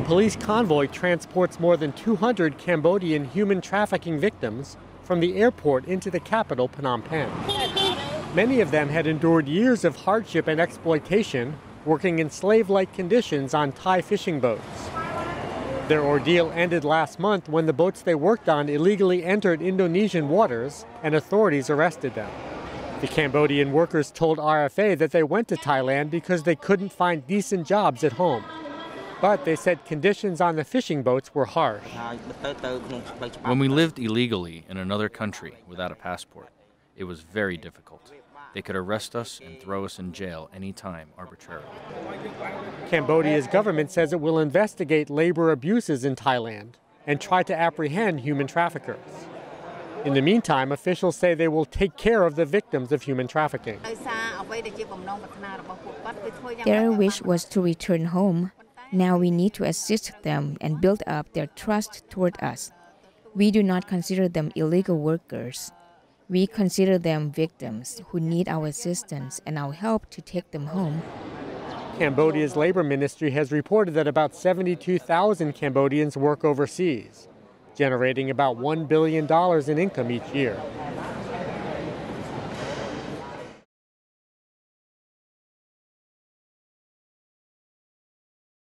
police convoy transports more than 200 Cambodian human trafficking victims from the airport into the capital, Phnom Penh. Many of them had endured years of hardship and exploitation, working in slave like conditions on Thai fishing boats. Their ordeal ended last month when the boats they worked on illegally entered Indonesian waters and authorities arrested them. The Cambodian workers told RFA that they went to Thailand because they couldn't find decent jobs at home. But they said conditions on the fishing boats were harsh. When we lived illegally in another country without a passport, it was very difficult. They could arrest us and throw us in jail anytime arbitrarily. Cambodia's government says it will investigate labor abuses in Thailand and try to apprehend human traffickers. In the meantime, officials say they will take care of the victims of human trafficking. Their wish was to return home. Now we need to assist them and build up their trust toward us. We do not consider them illegal workers. We consider them victims who need our assistance and our help to take them home. Cambodia's labor ministry has reported that about 72,000 Cambodians work overseas, generating about $1 billion in income each year.